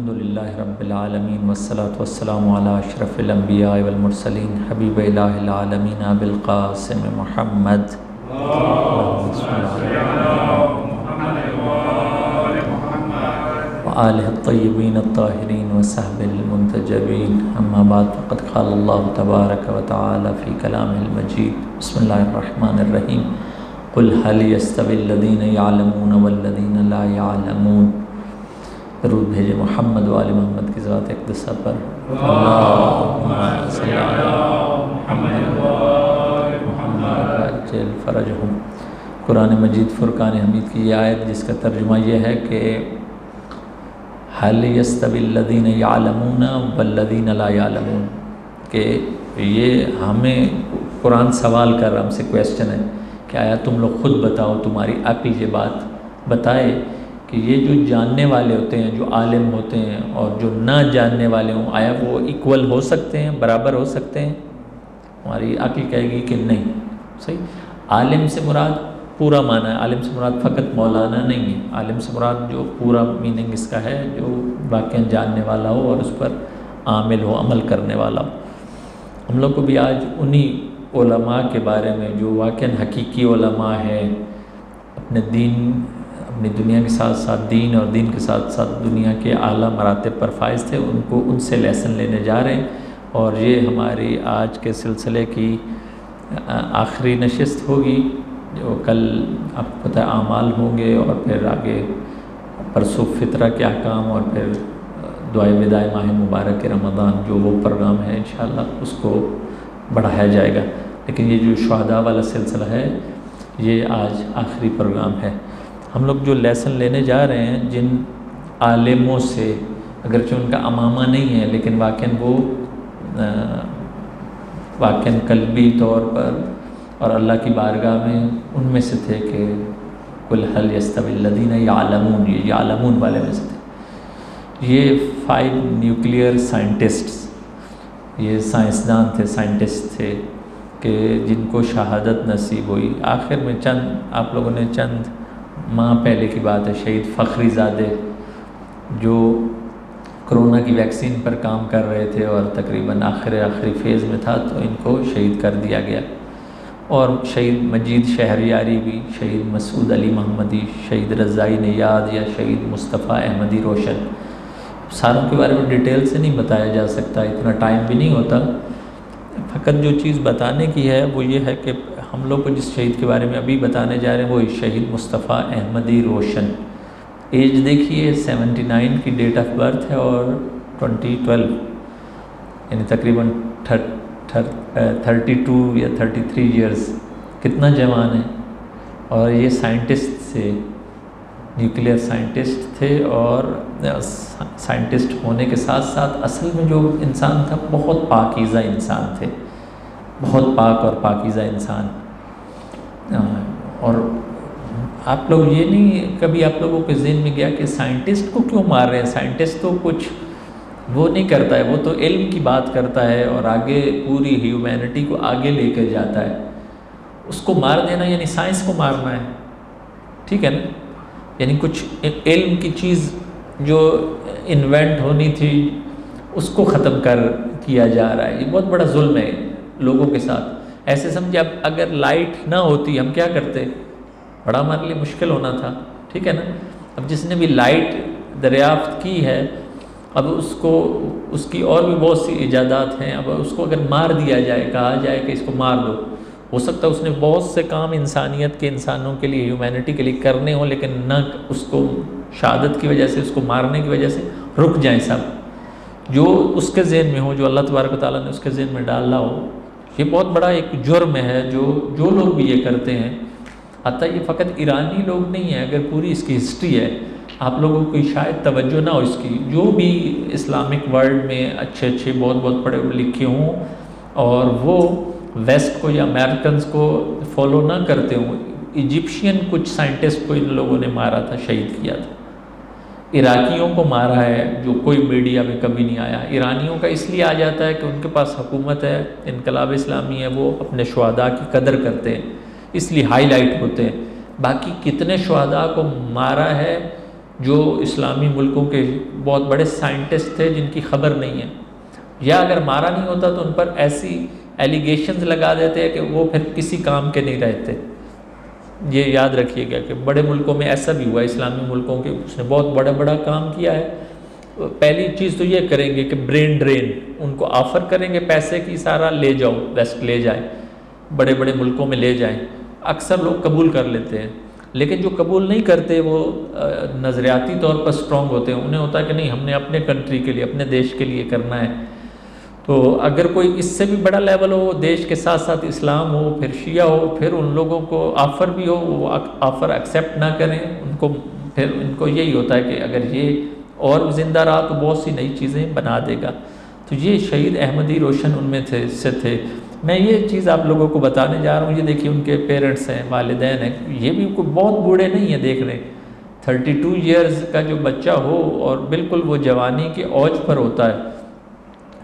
अलहमदिल्ला रबालमीन वसलाम अशरफ़िलम्बियामरसलिन हबीब आलमीन अबिलकासम महमद आलतबीन ताहरीन वसहबिलमतजबीन अम्माबाद फ़कत खाल तबारक वाली कलामजीद बसमीम कुल हली यस्तबिल्लिन यालमून वल्लिन ला यालमून दरूद भेजे मोहम्मद वाल मोहम्मद की ज़ात अकदसा पर। फ़रज हूँ। कुरान मजीद फ़ुरक़ान हमीद की ये आयत जिसका तर्जुमा यह है कि हल यस्तविल्लदीन यालमून वल्लदीन ला यालमून। कि ये हमें कुरान सवाल कर रहा हमसे क्वेश्चन है कि आया तुम लोग ख़ुद बताओ, तुम्हारी अक्ल ये बात बताए कि ये जो जानने वाले होते हैं, जो आलिम होते हैं और जो ना जानने वाले हों, आया वो इक्वल हो सकते हैं, बराबर हो सकते हैं? हमारी अक्ल कहेगी कि नहीं। सही? आलिम से मुराद पूरा माना है। आलिम से मुराद फ़कत मौलाना नहीं है। आलिम से मुराद जो पूरा मीनिंग इसका है, जो वाक़ जानने वाला हो और उस पर आमिल हो, अमल करने वाला हो। हम लोग को भी आज उन्हीं के बारे में, जो वाक़ हकीकी है, अपने दीन अपनी दुनिया के साथ साथ दीन और दीन के साथ साथ दुनिया के आला मरातब पर फायज थे, उनको उनसे लेसन लेने जा रहे हैं। और ये हमारी आज के सिलसिले की आखिरी नशस्त होगी, जो कल आपको पता है आमाल होंगे और फिर आगे परसों फितरा के अहकाम और फिर दुआई विदाई माह मुबारक रमदान जो वो प्रोग्राम है इन उसको बढ़ाया जाएगा। लेकिन ये जो शहदा वाला सिलसिला है, ये आज आखिरी प्रोग्राम है। हम लोग जो लेसन लेने जा रहे हैं, जिन आलिमों से, अगरचे उनका अमामा नहीं है, लेकिन वाकन वो वाकन कल्बी तौर पर और अल्लाह की बारगाह में उनमें से थे कि, कुल हल यस्तविल्लदीन यालमून ये यालमून वाले में से थे। ये फाइव न्यूक्लियर साइंटिस्ट्स ये साइंसदान थे साइंटिस्ट थे, कि जिनको शहादत नसीब हुई। आखिर में चंद, आप लोगों ने चंद माह पहले की बात है, शहीद फ़खरी ज़ादे जो कोरोना की वैक्सीन पर काम कर रहे थे और तकरीबन आखिर आखिरी फ़ेज़ में था तो इनको शहीद कर दिया गया। और शहीद मजीद शहरियारी भी, शहीद मसूद अली महमदी शहीद रज़ाई नयाद या शहीद मुस्तफ़ा अहमदी रोशन। सारों के बारे में डिटेल से नहीं बताया जा सकता, इतना टाइम भी नहीं होता। फ़कत जो चीज़ बताने की है, वो ये है कि हम लोग को जिस शहीद के बारे में अभी बताने जा रहे हैं वो शहीद मुस्तफ़ा अहमदी रोशन। एज देखिए 79 की डेट ऑफ़ बर्थ है और 2012 यानी तकरीबन थर, थर, थर्टी टू या थर्टी थ्री ईयर्स कितना जवान है। और ये साइंटिस्ट से न्यूक्लियर साइंटिस्ट थे और साइंटिस्ट होने के साथ साथ असल में जो इंसान था बहुत पाकिज़ा इंसान थे। बहुत पाक और पाकिज़ा इंसान। और आप लोग ये नहीं, कभी आप लोगों के जहन में गया कि साइंटिस्ट को क्यों मार रहे हैं? साइंटिस्ट तो कुछ वो नहीं करता है, वो तो इल्म की बात करता है और आगे पूरी ह्यूमैनिटी को आगे लेकर जाता है। उसको मार देना यानी साइंस को मारना है। ठीक है ना? यानी कुछ इल्म की चीज़ जो इन्वेंट होनी थी, उसको ख़त्म कर, किया जा रहा है। ये बहुत बड़ा जुल्म है। लोगों के साथ। ऐसे समझे, अब अगर लाइट ना होती, हम क्या करते? बड़ा हमारे लिए मुश्किल होना था, ठीक है ना? अब जिसने भी लाइट दरियाफ्त की है, अब उसको, उसकी और भी बहुत सी ईजादात हैं। अब उसको अगर मार दिया जाए, कहा जाए कि इसको मार दो, हो सकता है उसने बहुत से काम इंसानियत के इंसानों के लिए ह्यूमैनिटी के लिए करने हों, लेकिन न उसको शहादत की वजह से, उसको मारने की वजह से रुक जाए सब। जो उसके जहन में हो, जो अल्लाह तबारक ताली ने उसके जहन में डाला हो ये बहुत बड़ा एक जुर्म है जो जो लोग भी ये करते हैं। अतः ये फ़कत ईरानी लोग नहीं है, अगर पूरी इसकी हिस्ट्री है, आप लोगों को शायद तवज्जो ना हो इसकी। जो भी इस्लामिक वर्ल्ड में अच्छे अच्छे बहुत बहुत पढ़े लिखे हों, और वो वेस्ट को या अमेरिकन को फॉलो ना करते हों, इजिप्शियन कुछ साइंटिस्ट को इन लोगों ने मारा था, शहीद किया था। इराकियों को मारा है, जो कोई मीडिया में कभी नहीं आया। ईरानियों का इसलिए आ जाता है कि उनके पास हुकूमत है, इनकलाब इस्लामी है, वो अपने शहदा की कदर करते हैं, इसलिए हाईलाइट होते हैं। बाकी कितने शहदा को मारा है, जो इस्लामी मुल्कों के बहुत बड़े साइंटिस्ट थे, जिनकी खबर नहीं है। या अगर मारा नहीं होता तो उन पर ऐसी एलिगेशंस लगा देते हैं कि वो फिर किसी काम के नहीं रहते। ये याद रखिएगा कि बड़े मुल्कों में ऐसा भी हुआ, इस्लामी मुल्कों के उसने बहुत बड़ा बड़ा काम किया है। पहली चीज़ तो ये करेंगे कि ब्रेन ड्रेन, उनको ऑफ़र करेंगे पैसे की सारा, ले जाओ वेस्ट ले जाए। बड़े बड़े मुल्कों में ले जाएँ। अक्सर लोग कबूल कर लेते हैं, लेकिन जो कबूल नहीं करते वो नज़रियाती तौर पर स्ट्रॉन्ग होते हैं। उन्हें होता है कि नहीं, हमने अपने कंट्री के लिए, अपने देश के लिए करना है। तो अगर कोई इससे भी बड़ा लेवल हो देश के साथ साथ इस्लाम हो, फिर शिया हो, फिर उन लोगों को ऑफ़र भी हो, वो ऑफ़र एक्सेप्ट ना करें, उनको फिर उनको यही होता है कि अगर ये और ज़िंदा रहा तो बहुत सी नई चीज़ें बना देगा। तो ये शहीद अहमदी रोशन उनमें थे, से थे। मैं ये चीज़ आप लोगों को बताने जा रहा हूँ, ये देखिए उनके पेरेंट्स हैं, वालदेन हैं, ये भी कोई बहुत बूढ़े नहीं हैं देख रहे। थर्टी टू ईयर्स का जो बच्चा हो और बिल्कुल वो जवानी के औज पर होता है।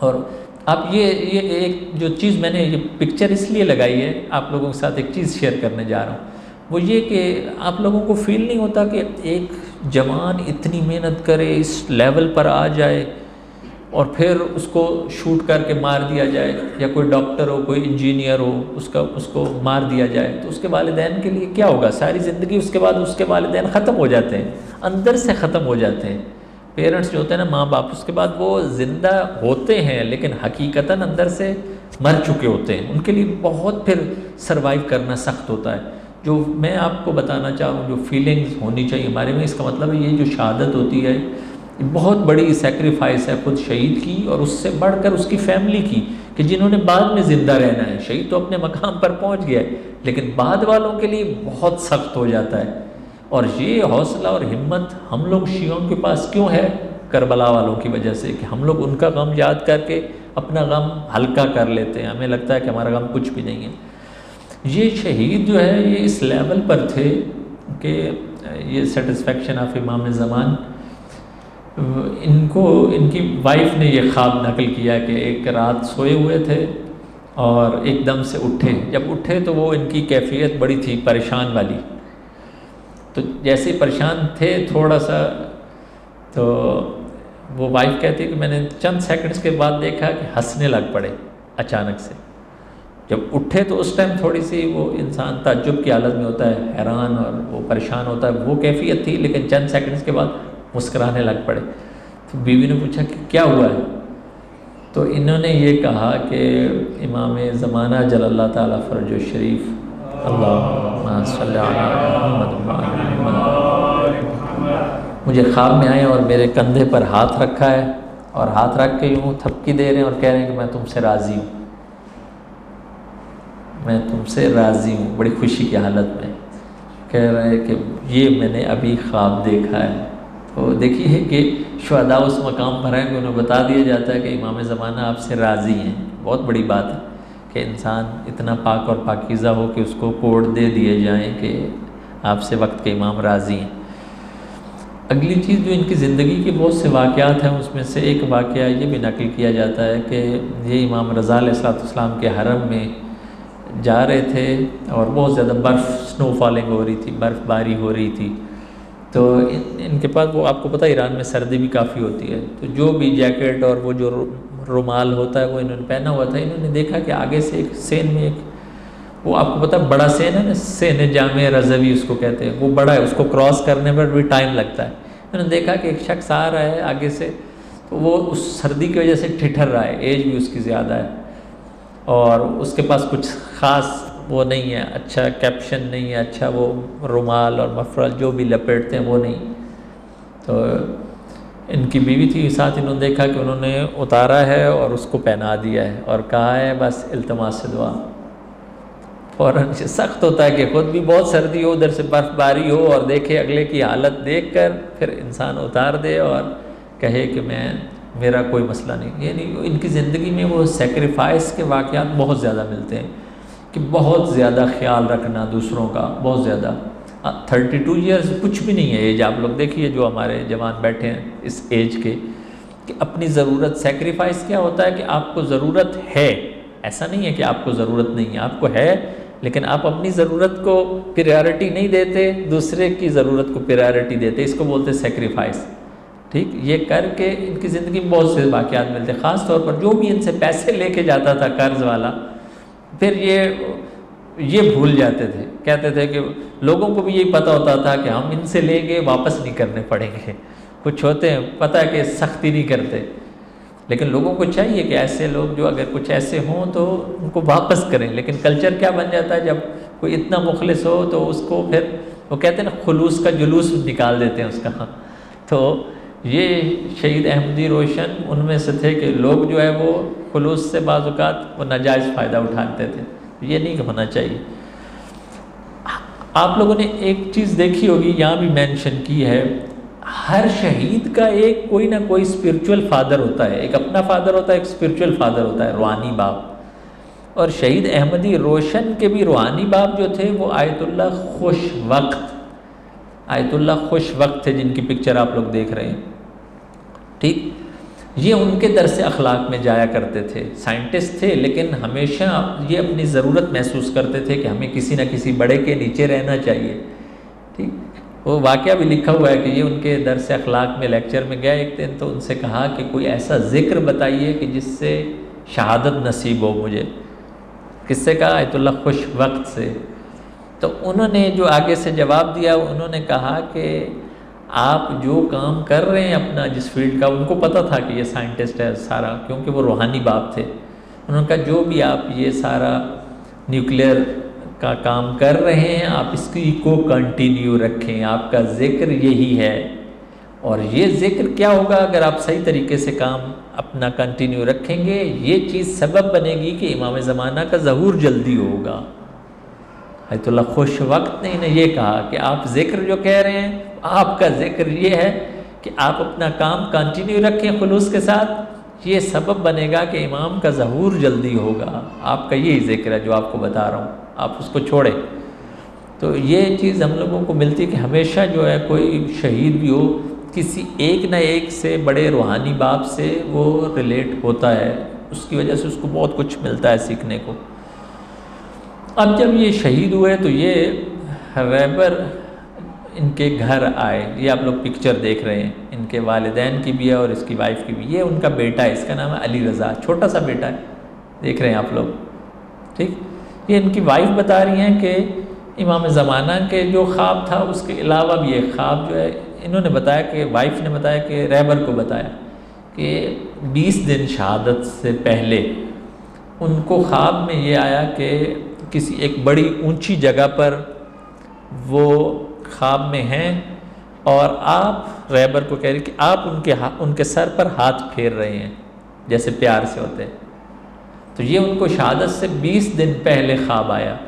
और आप ये ये एक जो चीज़ मैंने ये पिक्चर इसलिए लगाई है, आप लोगों के साथ एक चीज़ शेयर करने जा रहा हूँ। वो ये कि आप लोगों को फील नहीं होता कि एक जवान इतनी मेहनत करे, इस लेवल पर आ जाए और फिर उसको शूट करके मार दिया जाए, या कोई डॉक्टर हो, कोई इंजीनियर हो, उसका, उसको मार दिया जाए तो उसके वालदेन के लिए क्या होगा? सारी ज़िंदगी उसके बाद उसके वालदेन ख़त्म हो जाते हैं, अंदर से ख़त्म हो जाते हैं। पेरेंट्स जो होते हैं ना माँ बाप उसके बाद वो ज़िंदा होते हैं, लेकिन हकीकता अंदर से मर चुके होते हैं। उनके लिए बहुत फिर सर्वाइव करना सख्त होता है। जो मैं आपको बताना चाहूँ, जो फीलिंग्स होनी चाहिए हमारे में, इसका मतलब ये जो शहादत होती है बहुत बड़ी सेक्रीफाइस है खुद शहीद की और उससे बढ़कर उसकी फैमिली की, कि जिन्होंने बाद में ज़िंदा रहना है। शहीद तो अपने मकाम पर पहुँच गया है, लेकिन बाद वालों के लिए बहुत सख्त हो जाता है। और ये हौसला और हिम्मत हम लोग शियों के पास क्यों है? करबला वालों की वजह से कि हम लोग उनका गम याद करके अपना गम हल्का कर लेते हैं। हमें लगता है कि हमारा गम कुछ भी नहीं है। ये शहीद जो है, ये इस लेवल पर थे कि ये सेटिस्फेक्शन ऑफ़ इमाम ज़मान इनको, इनकी वाइफ ने ये ख्वाब नकल किया कि एक रात सोए हुए थे और एकदम से उठे। जब उठे तो वो इनकी कैफियत बड़ी थी, परेशान वाली। तो जैसे परेशान थे थोड़ा सा तो वो वाइफ कहती है कि मैंने चंद सेकंड्स के बाद देखा कि हंसने लग पड़े अचानक से। जब उठे तो उस टाइम थोड़ी सी वो इंसान ताज्जुब की हालत में होता है, हैरान और वो परेशान होता है, वो कैफियत थी, लेकिन चंद सेकंड्स के बाद मुस्कुराने लग पड़े। तो बीवी ने पूछा कि क्या हुआ है? तो इन्होंने ये कहा कि इमाम ज़माना जल्ला ताला शरीफ मुझे ख्वाब में आए और मेरे कंधे पर हाथ रखा है और हाथ रख के यूँ थपकी दे रहे हैं और कह रहे हैं कि मैं तुमसे राज़ी हूँ। मैं तुमसे राज़ी हूँ, बड़ी खुशी की हालत में। कह रहे हैं कि ये मैंने अभी ख्वाब देखा है। तो देखिए कि शहदा उस मकाम पर हैं कि उन्हें बता दिया जाता है कि इमाम ज़माना आपसे राज़ी हैं। बहुत बड़ी बात है। कि इंसान इतना पाक और पाकिज़ा हो कि उसको कोड दे दिए जाएँ कि आपसे वक्त के इमाम राज़ी हैं। अगली चीज़ जो इनकी ज़िंदगी के बहुत से वाक़ात हैं उसमें से एक वाक़ ये भी नकल किया जाता है कि ये इमाम रज़ा सलाम के हरम में जा रहे थे और बहुत ज़्यादा बर्फ़ स्नो फॉलिंग हो रही थी बर्फ़बारी हो रही थी। तो इन, इनके पास वो आपको पता है ईरान में सर्दी भी काफ़ी होती है। तो जो भी जैकेट और वो जो रुमाल होता है, वो इन्होंने पहना हुआ था। इन्होंने देखा कि आगे से एक सेन में एक, वो आपको पता है, बड़ा सेन है ना, सेन जाम रजवी उसको कहते हैं। वो बड़ा है, उसको क्रॉस करने पर भी टाइम लगता है। इन्होंने देखा कि एक शख्स आ रहा है आगे से तो वो उस सर्दी की वजह से ठिठर रहा है, एज भी उसकी ज़्यादा है। और उसके पास कुछ ख़ास वो नहीं है अच्छा कैप्शन नहीं है अच्छा वो रुमाल और मफरल जो भी लपेटते हैं वो नहीं। तो इनकी बीवी थी, साथ इन्होंने देखा कि उन्होंने उतारा है और उसको पहना दिया है और कहा है, बस, इल्तमास से दुआ। फ़ौर से सख्त होता है कि ख़ुद भी बहुत सर्दी हो, उधर से बर्फ़बारी हो और देखे अगले की हालत देख कर फिर इंसान उतार दे और कहे कि मैं, मेरा कोई मसला नहीं। यानी इनकी ज़िंदगी में वो सेक्रीफाइस के वाक़ बहुत ज़्यादा मिलते हैं कि बहुत ज़्यादा ख्याल रखना दूसरों का, बहुत ज़्यादा। थर्टी टू ईयर्स कुछ भी नहीं है एज आप लोग देखिए जो हमारे जवान बैठे हैं इस एज के, कि अपनी ज़रूरत सेक्रीफाइस क्या होता है कि आपको ज़रूरत है। ऐसा नहीं है कि आपको ज़रूरत नहीं है, आपको है, लेकिन आप अपनी ज़रूरत को प्रायोरिटी नहीं देते, दूसरे की ज़रूरत को प्रायोरिटी देते। इसको बोलते सेक्रीफाइस ठीक? ये करके इनकी ज़िंदगी में बहुत से वाक़ात मिलते ख़ास तौर पर जो भी इनसे पैसे लेके जाता था कर्ज़ वाला, फिर ये ये भूल जाते थे। कहते थे कि लोगों को भी यही पता होता था कि हम इनसे लेंगे, वापस नहीं करने पड़ेंगे। कुछ होते हैं, पता है कि सख्ती नहीं करते। लेकिन लोगों को चाहिए कि ऐसे लोग जो अगर कुछ ऐसे हों तो उनको वापस करें। लेकिन कल्चर क्या बन जाता है? जब कोई इतना मुखलिस हो तो उसको फिर वो कहते हैं ना, खलूस का जुलूस निकाल देते हैं उसका। तो ये शहीद अहमदी रोशन, उनमें से थे कि लोग जो है वो खलूस से बाज़ात वो नाजायज़ फ़ायदा उठाते थे। ये नहीं होना चाहिए। आप लोगों ने एक चीज़ देखी होगी, यहाँ भी मेंशन की है। हर शहीद का एक कोई ना कोई स्पिरिचुअल फादर होता है। एक अपना फादर होता है, एक स्पिरिचुअल फादर होता है रूहानी बाप और शहीद अहमदी रोशन के भी रूहानी बाप जो थे, वो आयतुल्ला खुश वक्त आयतुल्ला खुश वक्त थे जिनकी पिक्चर आप लोग देख रहे हैं। ठीक? ये उनके दर से अखलाक में जाया करते थे। साइंटिस्ट थे, लेकिन हमेशा ये अपनी ज़रूरत महसूस करते थे कि हमें किसी न किसी बड़े के नीचे रहना चाहिए। ठीक? वो वाक़ भी लिखा हुआ है कि ये उनके दर से अखलाक में लेक्चर में गया एक दिन तो उनसे कहा कि कोई ऐसा ज़िक्र बताइए कि जिससे शहादत नसीब हो मुझे। किससे कहा? आयतुल्ला खुश वक्त से। तो उन्होंने जो आगे से जवाब दिया, उन्होंने कहा कि आप जो काम कर रहे हैं अपना जिस फ़ील्ड का, उनको पता था कि ये साइंटिस्ट है सारा, क्योंकि वो रूहानी बाप थे। उन्होंने कहा, जो भी आप ये सारा न्यूक्लियर का काम कर रहे हैं, आप इसकी को कंटिन्यू रखें। आपका ज़िक्र यही है। और ये ज़िक्र क्या होगा अगर आप सही तरीके से काम अपना कंटिन्यू रखेंगे? ये चीज़ सबब बनेगी कि इमाम ज़माना का ज़हूर जल्दी होगा। अतुल्ला खुश वक्त ने इन्हें ये कहा कि आप ज़िक्र जो कह रहे हैं आपका ज़िक्र ये है कि आप अपना काम कंटिन्यू रखें खलूस के साथ। ये सबब बनेगा कि इमाम का ज़हूर जल्दी होगा। आपका यही ज़िक्र है जो आपको बता रहा हूँ। आप उसको छोड़ें। तो ये चीज़ हम लोगों को मिलती है कि हमेशा जो है कोई शहीद भी हो, किसी एक न एक से बड़े रूहानी बाप से वो रिलेट होता है। उसकी वजह से उसको बहुत कुछ मिलता है सीखने को। अब जब ये शहीद हुए तो ये रैबर इनके घर आए, ये आप लोग पिक्चर देख रहे हैं, इनके वालदेन की भी है और इसकी वाइफ की भी ये उनका बेटा है, इसका नाम है अली रज़ा, छोटा सा बेटा है, देख रहे हैं आप लोग, ठीक? ये इनकी वाइफ बता रही हैं कि इमाम ज़माना के जो ख्वाब था, उसके अलावा भी ये ख्वाब जो है, इन्होंने बताया कि वाइफ ने बताया कि रैबर को बताया कि 20 दिन शहादत से पहले उनको ख्वाब में ये आया कि किसी एक बड़ी ऊँची जगह पर वो ख्वाब में हैं और आप रैबर को कह रहे कि आप उनके उनके सर पर हाथ फेर रहे हैं, जैसे प्यार से होते हैं। तो ये उनको शहादत से 20 दिन पहले ख्वाब आया।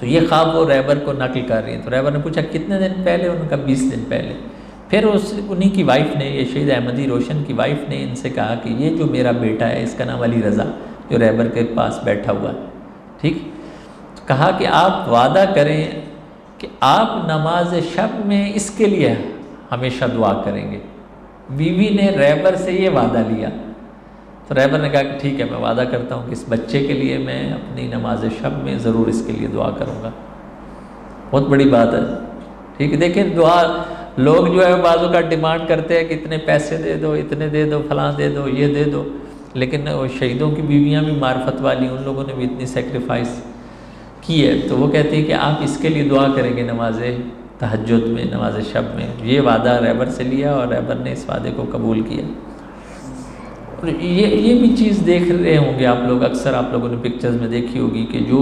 तो ये ख्वाब वो रैबर को नकल कर रही है। तो रैबर ने पूछा, कितने दिन पहले? उनका 20 दिन पहले। फिर उस, उन्हीं की वाइफ ने, ये शहीद अहमदी रोशन की वाइफ ने इनसे कहा कि ये जो मेरा बेटा है, इसका नाम अली रज़ा, जो रैबर के पास बैठा हुआ है, ठीक? तो कहा कि आप वादा करें कि आप नमाज़ शब में इसके लिए हमेशा दुआ करेंगे। बीवी ने रैबर से ये वादा लिया। तो रैबर ने कहा कि ठीक है, मैं वादा करता हूँ कि इस बच्चे के लिए मैं अपनी नमाज़ शब में ज़रूर इसके लिए दुआ करूँगा। बहुत बड़ी बात है। ठीक है, देखिए, दुआ, लोग जो है बाजू का डिमांड करते हैं कि इतने पैसे दे दो, इतने दे दो, फलां दे दो, ये दे दो। लेकिन शहीदों की बीवियाँ भी मार्फत वाली, उन लोगों ने भी इतनी सेक्रीफाइस की है तो वो कहती है कि आप इसके लिए दुआ करेंगे नमाज़ तहजद में, नमाज़ शब में। ये वादा रैबर से लिया और रैबर ने इस वादे को कबूल किया। और ये ये भी चीज़ देख रहे होंगे आप लोग, अक्सर आप लोगों ने पिक्चर्स में देखी होगी कि जो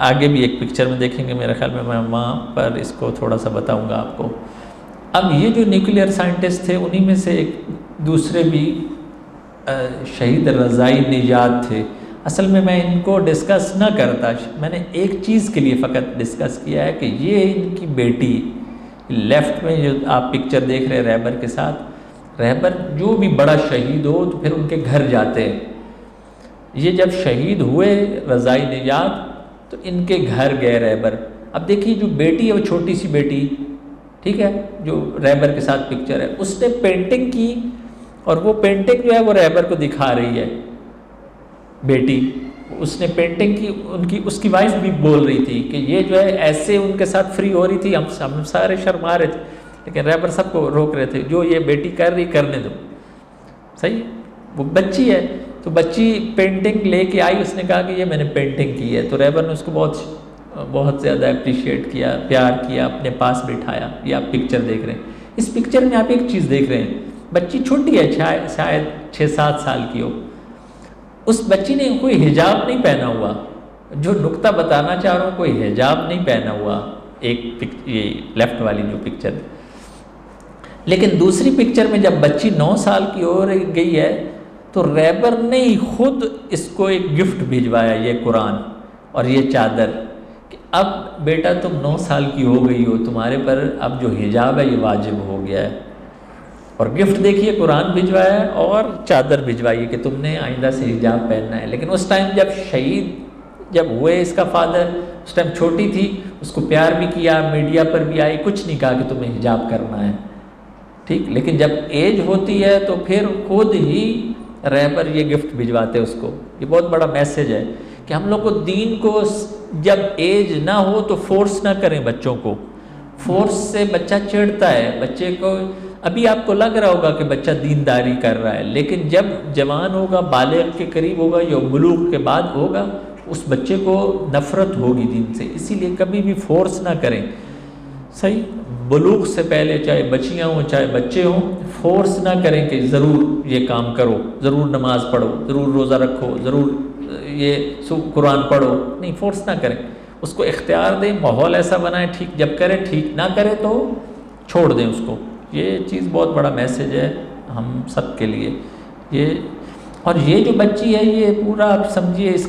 आगे भी एक पिक्चर में देखेंगे मेरे ख्याल में, मैं वहाँ पर इसको थोड़ा सा बताऊँगा आपको। अब ये जो न्यूक्लियर साइंटिस्ट थे, उन्हीं में से एक दूसरे भी शहीद रज़ाई निजात थे। असल में मैं इनको डिस्कस ना करता। मैंने एक चीज़ के लिए फ़कत डिस्कस किया है कि ये इनकी बेटी लेफ़्ट में जो आप पिक्चर देख रहे हैं रहबर के साथ रहबर जो भी बड़ा शहीद हो तो फिर उनके घर जाते हैं। ये जब शहीद हुए रज़ाई निजात तो इनके घर गए रहबर अब देखिए जो बेटी है वो छोटी सी बेटी, ठीक है? जो रहबर के साथ पिक्चर है, उसने पेंटिंग की और वो पेंटिंग जो है वो रहबर को दिखा रही है। बेटी, उसने पेंटिंग की, उनकी, उसकी वाइफ भी बोल रही थी कि ये जो है, ऐसे उनके साथ फ्री हो रही थी, हम हम सारे शर्मा रहे थे। लेकिन रैबर सबको रोक रहे थे, जो ये बेटी कर रही, करने दो। सही? वो बच्ची है तो बच्ची पेंटिंग लेके आई, उसने कहा कि ये मैंने पेंटिंग की है। तो रैबर ने उसको बहुत बहुत ज़्यादा अप्रिशिएट किया, प्यार किया, अपने पास बिठाया। ये आप पिक्चर देख रहे हैं। इस पिक्चर में आप एक चीज़ देख रहे हैं, बच्ची छोटी है शायद छः सात साल की हो। उस बच्ची ने कोई हिजाब नहीं पहना हुआ। जो नुक्ता बताना चाह रहा हूँ, कोई हिजाब नहीं पहना हुआ। एक ये लेफ़्ट वाली जो पिक्चर। लेकिन दूसरी पिक्चर में जब बच्ची नौ साल की हो गई है तो रैबर ने ही खुद इसको एक गिफ्ट भिजवाया, ये कुरान और ये चादर, कि अब बेटा तुम नौ साल की हो गई हो, तुम्हारे पर अब जो हिजाब है, ये वाजिब हो गया है। और गिफ्ट देखिए, कुरान भिजवाया और चादर भिजवाई कि तुमने आइंदा से हिजाब पहनना है। लेकिन उस टाइम जब शहीद जब हुए इसका फादर उस टाइम छोटी थी, उसको प्यार भी किया मीडिया पर भी आई, कुछ नहीं कहा कि तुम्हें हिजाब करना है। ठीक? लेकिन जब एज होती है तो फिर खुद ही रहबर ये गिफ्ट भिजवाते उसको। ये बहुत बड़ा मैसेज है कि हम लोग को दीन को जब एज ना हो तो फोर्स ना करें बच्चों को। फोर्स से बच्चा चिढ़ता है, बच्चे को अभी आपको लग रहा होगा कि बच्चा दीनदारी कर रहा है, लेकिन जब जवान होगा, बालग के करीब होगा या बुलूक के बाद होगा, उस बच्चे को नफ़रत होगी दीन से। इसीलिए कभी भी फोर्स ना करें। सही बलूक से पहले चाहे बच्चियाँ हों, चाहे बच्चे हों, फोर्स ना करें कि ज़रूर ये काम करो, ज़रूर नमाज़ पढ़ो, ज़रूर रोज़ा रखो, ज़रूर ये कुरान पढ़ो। नहीं, फोर्स ना करें। उसको इख्तियार दें, माहौल ऐसा बनाएँ, ठीक, जब करें, ठीक, ना करें तो छोड़ दें उसको। ये चीज़ बहुत बड़ा मैसेज है हम सब के लिए। ये, और ये जो बच्ची है, ये पूरा आप समझिए इस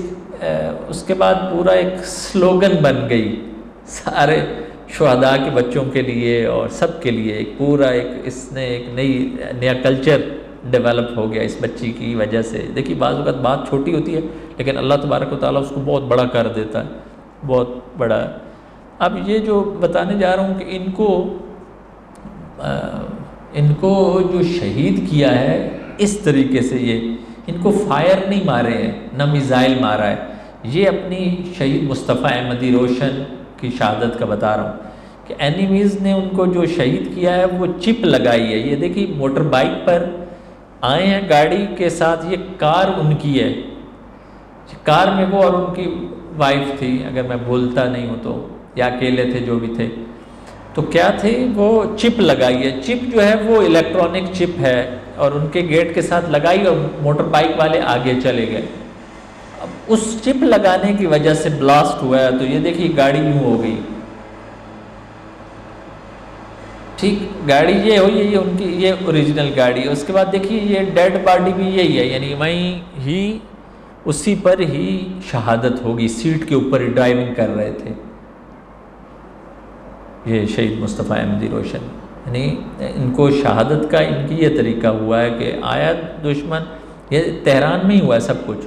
उसके बाद पूरा एक स्लोगन बन गई। सारे शुहदा के बच्चों के लिए और सब के लिए एक पूरा एक, इसने एक नई, नया कल्चर डेवलप हो गया इस बच्ची की वजह से। देखिए, बाज़ वक्त बात छोटी होती है, लेकिन अल्लाह तबारक ताली उसको बहुत बड़ा कर देता है, बहुत बड़ा। अब ये जो बताने जा रहा हूँ कि इनको इनको जो शहीद किया है, इस तरीके से ये, इनको फायर नहीं मारे हैं, न मिज़ाइल मारा है। ये अपनी शहीद मुस्तफ़ा अहमदी रोशन की शहादत का बता रहा हूँ कि एनिमीज़ ने उनको जो शहीद किया है, वो चिप लगाई है। ये देखिए मोटर बाइक पर आए हैं गाड़ी के साथ, ये कार उनकी है। कार में वो और उनकी वाइफ थी, अगर मैं बोलता नहीं हूँ तो या अकेले थे, जो भी थे। तो क्या थे? वो चिप लगाई है। चिप जो है, वो इलेक्ट्रॉनिक चिप है और उनके गेट के साथ लगाई और मोटर बाइक वाले आगे चले गए। अब उस चिप लगाने की वजह से ब्लास्ट हुआ है तो ये देखिए, गाड़ी यूँ हो गई। ठीक, गाड़ी ये हो ये उनकी, ये ओरिजिनल गाड़ी है। उसके बाद देखिए, ये डेड बॉडी भी यही है, यानी वहीं ही, उसी पर ही शहादत होगी। सीट के ऊपर ड्राइविंग कर रहे थे। ये शहीद मुस्तफ़ा अहमदी रोशन। यानी इनको शहादत का इनकी ये तरीका हुआ है कि आया दुश्मन, ये तेहरान में ही हुआ है सब कुछ।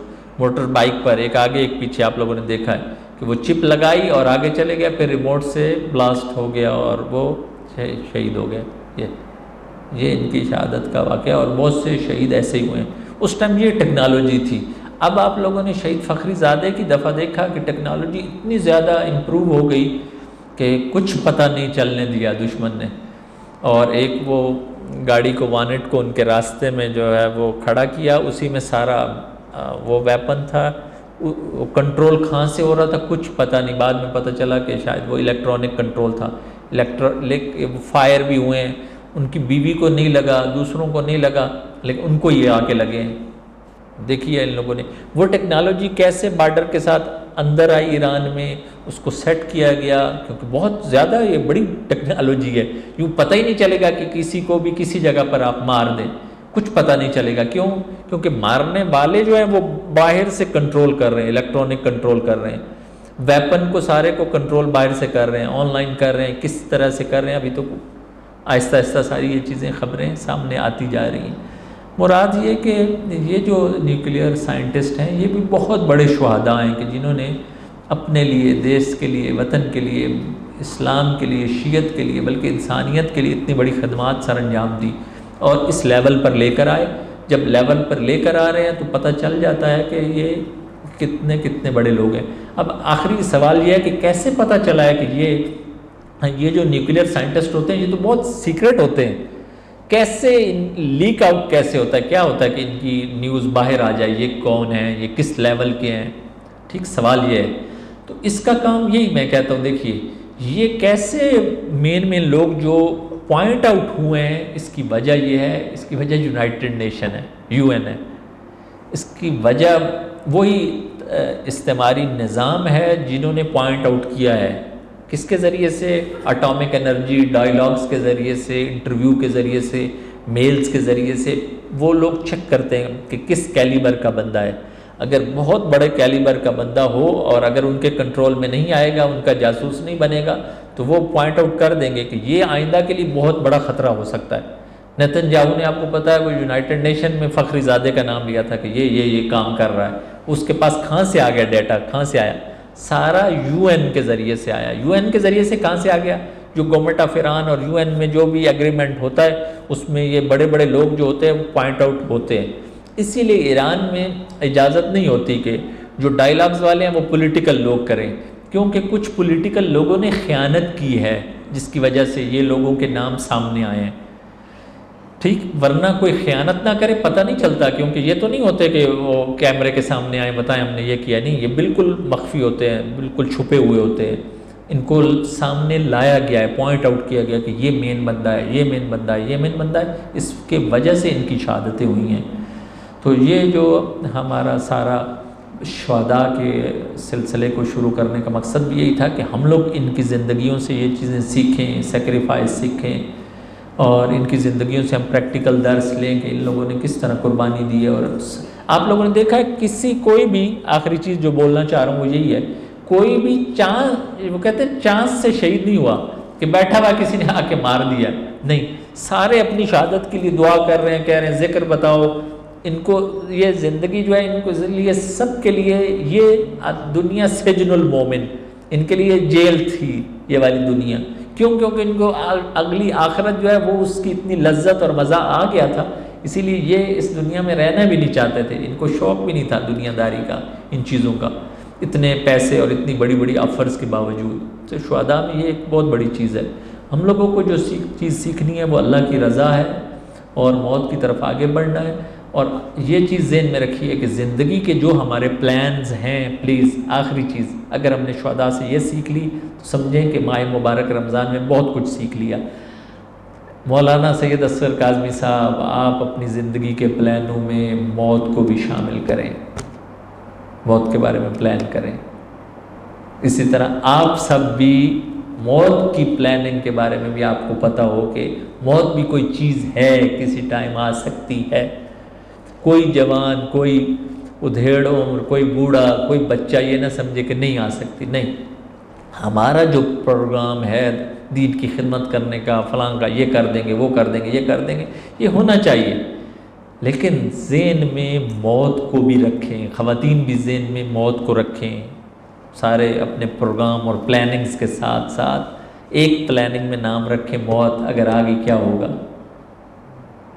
मोटर बाइक पर एक आगे, एक पीछे आप लोगों ने देखा है कि वो चिप लगाई और आगे चले गया, फिर रिमोट से ब्लास्ट हो गया और वो शहीद हो गए ये ये इनकी शहादत का वाक़ और बहुत से शहीद ऐसे ही हुए हैं। उस टाइम ये टेक्नोलॉजी थी। अब आप लोगों ने शहीद फ़खरी ज़ादे की दफ़ा देखा कि टेक्नोलॉजी इतनी ज़्यादा इम्प्रूव हो गई कि कुछ पता नहीं चलने दिया दुश्मन ने। और एक वो गाड़ी को, वानेट को उनके रास्ते में जो है वो खड़ा किया। उसी में सारा वो वेपन था। कंट्रोल कहाँ से हो रहा था कुछ पता नहीं। बाद में पता चला कि शायद वो इलेक्ट्रॉनिक कंट्रोल था। इलेक्ट्रॉनिक फायर भी हुए हैं। उनकी बीवी को नहीं लगा, दूसरों को नहीं लगा, लेकिन उनको ये आके लगे हैं। देखिए इन लोगों ने। वो टेक्नोलॉजी कैसे बार्डर के साथ अंदर आई ईरान में, उसको सेट किया गया, क्योंकि बहुत ज़्यादा ये बड़ी टेक्नोलॉजी है। यूँ पता ही नहीं चलेगा कि किसी को भी किसी जगह पर आप मार दें। कुछ पता नहीं चलेगा। क्यों? क्योंकि मारने वाले जो हैं, वो बाहर से कंट्रोल कर रहे हैं इलेक्ट्रॉनिक कंट्रोल कर रहे हैं। वेपन को सारे को कंट्रोल बाहर से कर रहे हैं ऑनलाइन कर रहे हैं, किस तरह से कर रहे हैं, अभी तो आहिस्ता आहिस्ता सारी ये चीज़ें, खबरें सामने आती जा रही हैं। मुराद ये कि ये जो न्यूक्लियर साइंटिस्ट हैं, ये भी बहुत बड़े शहदा हैं कि जिन्होंने अपने लिए, देश के लिए, वतन के लिए, इस्लाम के लिए, शीयत के लिए, बल्कि इंसानियत के लिए इतनी बड़ी खदमात सर अंजाम दी और इस लेवल पर लेकर आए। जब लेवल पर लेकर आ रहे हैं तो पता चल जाता है कि ये कितने कितने बड़े लोग हैं। अब आखिरी सवाल ये है कि कैसे पता चला है कि ये ये जो न्यूक्लियर साइंटिस्ट होते हैं, ये तो बहुत सीक्रेट होते हैं। कैसे लीक आउट कैसे होता है? क्या होता है कि इनकी न्यूज़ बाहर आ जाए? ये कौन है? ये किस लेवल के हैं? ठीक, सवाल ये है। तो इसका काम यही मैं कहता हूँ, देखिए, ये कैसे मेन मेन लोग जो पॉइंट आउट हुए हैं, इसकी वजह ये है, इसकी वजह यूनाइटेड नेशन है यूएन है। इसकी वजह वही इस्तेमारी निज़ाम है जिन्होंने पॉइंट आउट किया है। किसके ज़रिए से? अटोमिक एनर्जी डायलॉग्स के ज़रिए से इंटरव्यू के ज़रिए से मेल्स के ज़रिए से वो लोग चेक करते हैं कि किस कैलिबर का बंदा है। अगर बहुत बड़े कैलिबर का बंदा हो और अगर उनके कंट्रोल में नहीं आएगा, उनका जासूस नहीं बनेगा तो वो पॉइंट आउट कर देंगे कि ये आइंदा के लिए बहुत बड़ा ख़तरा हो सकता है। नतन जाहू ने आपको पता है, वो यूनाइटेड नेशन में फ़खरीज़ादे का नाम लिया था कि ये ये ये काम कर रहा है। उसके पास कहाँ से आ गया डेटा कहाँ से आया? सारा यूएन के ज़रिए से आया। यूएन के ज़रिए से कहाँ से आ गया? जो गवर्नमेंट ऑफ़ ईरान और यूएन में जो भी एग्रीमेंट होता है, उसमें ये बड़े बड़े लोग जो होते हैं, वो पॉइंट आउट होते हैं। इसीलिए ईरान में इजाज़त नहीं होती कि जो डायलॉग्स वाले हैं, वो पॉलिटिकल लोग करें। क्योंकि कुछ पॉलिटिकल लोगों ने ख़यानत की है, जिसकी वजह से ये लोगों के नाम सामने आए हैं। ठीक, वरना कोई ख़यानत ना करे, पता नहीं चलता, क्योंकि ये तो नहीं होते कि वो कैमरे के सामने आए, बताएँ हमने ये किया नहीं, ये बिल्कुल मख्फी होते हैं, बिल्कुल छुपे हुए होते हैं। इनको सामने लाया गया है पॉइंट आउट किया गया कि ये मेन बंदा है, ये मेन बंदा है, ये मेन बंदा है, इसके वजह से इनकी शहादतें हुई हैं। तो ये जो हमारा सारा शहदा के सिलसिले को शुरू करने का मकसद भी यही था कि हम लोग इनकी ज़िंदगियों से ये चीज़ें सीखें सेक्रीफाइस सीखें और इनकी ज़िंदगियों से हम प्रैक्टिकल दर्स लें कि इन लोगों ने किस तरह कुर्बानी दी है और आप लोगों ने देखा है, किसी कोई भी, आखिरी चीज़ जो बोलना चाह रहा हूँ वो यही है, कोई भी चांस, वो कहते हैं, चांस से शहीद नहीं हुआ कि बैठा हुआ किसी ने आके मार दिया। नहीं, सारे अपनी शहादत के लिए दुआ कर रहे हैं, कह रहे हैं, ज़िक्र बताओ। इनको ये ज़िंदगी जो है, इनको लिए सब के लिए ये दुनिया सजनुल मोमिन। इनके लिए जेल थी, ये वाली दुनिया। क्यों? क्योंकि इनको अगली आखरत जो है वो उसकी इतनी लज्जत और मज़ा आ गया था। इसीलिए ये इस दुनिया में रहना भी नहीं चाहते थे। इनको शौक़ भी नहीं था दुनियादारी का, इन चीज़ों का। इतने पैसे और इतनी बड़ी बड़ी ऑफ़र्स के बावजूद। तो शुदा में ये एक बहुत बड़ी चीज़ है। हम लोगों को जो सीख, चीज़ सीखनी है वो अल्लाह की रज़ा है और मौत की तरफ़ आगे बढ़ना है। और ये चीज़ जेन में रखी है कि ज़िंदगी के जो हमारे प्लान्स हैं प्लीज़ आखिरी चीज़, अगर हमने शुदा से ये सीख ली तो समझें कि माह मुबारक रमज़ान में बहुत कुछ सीख लिया। मौलाना सैयद असर काजमी साहब, आप अपनी ज़िंदगी के प्लानों में मौत को भी शामिल करें। मौत के बारे में प्लान करें। इसी तरह आप सब भी मौत की प्लानिंग के बारे में भी आपको पता हो कि मौत भी कोई चीज़ है, किसी टाइम आ सकती है। कोई जवान, कोई उधेड़ उम्र, कोई बूढ़ा, कोई बच्चा ये ना समझे कि नहीं आ सकती। नहीं, हमारा जो प्रोग्राम है, दीन की खिदमत करने का, फलां का, ये कर देंगे, वो कर देंगे, ये कर देंगे, ये होना चाहिए। लेकिन जेन में मौत को भी रखें, ख़वातीन भी जेन में मौत को रखें। सारे अपने प्रोग्राम और प्लानिंग्स के साथ साथ एक प्लानिंग में नाम रखें, मौत अगर आगे क्या होगा?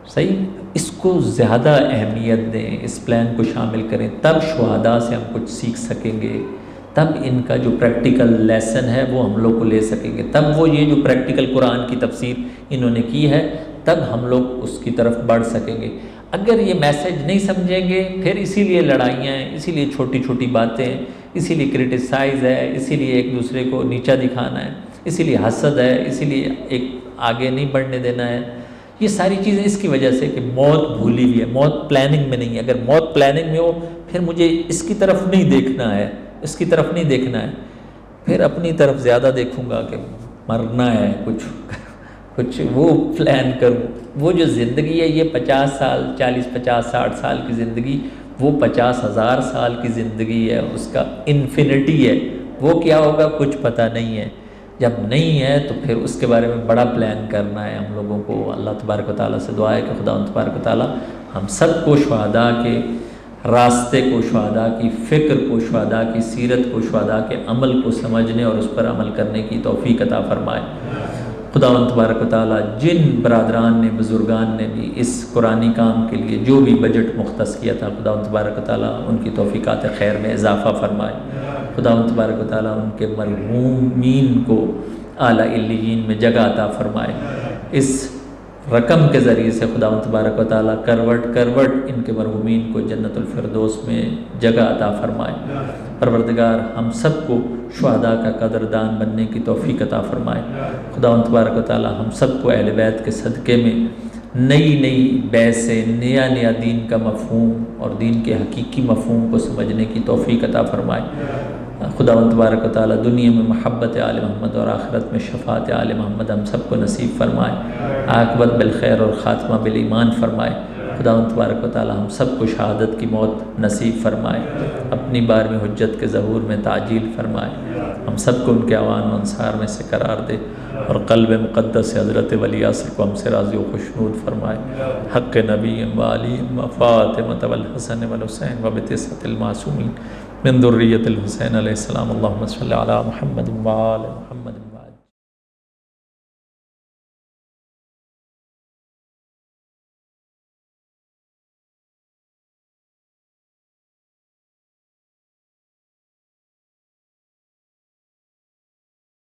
सही? इसको ज़्यादा अहमियत दें, इस प्लान को शामिल करें, तब शहादा से हम कुछ सीख सकेंगे, तब इनका जो प्रैक्टिकल लेसन है वो हम लोग को ले सकेंगे। तब वो ये जो प्रैक्टिकल कुरान की तफसीर इन्होंने की है, तब हम लोग उसकी तरफ़ बढ़ सकेंगे। अगर ये मैसेज नहीं समझेंगे, फिर इसीलिए लड़ाइयाँ हैं, इसीलिए छोटी छोटी बातें, इसीलिए क्रिटिसाइज़ है, इसीलिए एक दूसरे को नीचा दिखाना है, इसीलिए हसद है, इसीलिए एक आगे नहीं बढ़ने देना है। ये सारी चीज़ें इसकी वजह से कि मौत भूली हुई है, मौत प्लानिंग में नहीं है। अगर मौत प्लानिंग में हो, फिर मुझे इसकी तरफ़ नहीं देखना है, इसकी तरफ़ नहीं देखना है। फिर अपनी तरफ़ ज़्यादा देखूँगा कि मरना है, कुछ कुछ वो प्लान करूँ। वो जो ज़िंदगी है, ये पचास साल, चालीस, पचास, साठ साल की ज़िंदगी, वो पचास हज़ार साल की ज़िंदगी है, उसका इन्फिनिटी है। वो क्या होगा, कुछ पता नहीं है। जब नहीं है तो फिर उसके बारे में बड़ा प्लान करना है हम लोगों को। अल्लाह तबारक ताली से दुआ है कि खुदा तबारक ताली हम सबको शहादा के रास्ते को, शहादा की फ़िक्र को, शहादा की सीरत को, शहादा के अमल को समझने और उस पर अमल करने की तोफ़ी अता फ़रमाए। खुदा तबारक ताली जिन बरदरान ने, बुज़ुर्गान ने भी इस कुरानी काम के लिए जो भी बजट मुख्त किया था, खुदा तबारक ताली उनकी तोफ़ीक़ात खैर में इजाफ़ा फरमाए। खुदा तबारक ताली उनके मरहूमीन को आलाइन में जगह अता फरमाए। इस रकम के ज़रिए से खुदा तबारक ताली करवट करवट इनके मरहूमिन को जन्नतफरदोस में जगह अता फ़रमाए। परवरदगार, हम सबको शहदा का कदरदान बनने की तोफ़ी अता फ़रमाए। खुदा तबारक ताली, हम सबको अहल बैत के सदक़े में नई नई बैसे, नया नया दीन का मफहूम और दीन के हकीकी मफहम को समझने की तोफ़ी अता फ़रमाए। खुदा तबारक ताली, दुनिया में महब्बत आल महमद और आखरत में शफ़ात आल महमद हम सबको नसीब फरमाए। आकबत बिलखैर और ख़ात्मा बिल ईमान फरमाए। खुदा तबारक ताली, हम सबको शहादत की मौत नसीब फरमाए। अपनी बार में हजत के ज़हूर में ताजील फरमाए। हम सबको उनके अवान अंसार में से करार दे और कल्ब मुक़दस हज़रत वली को हमसे राज़ी व खुशनूद फरमाए। हक़ नबी वाली फ़ातमत हसन वलसैन वबतमासूमी मिन दुर्रियत हुसैन अलैहिस्सलाम अल्लाहुम्मा सल्लि अला मुहम्मद व आल मुहम्मद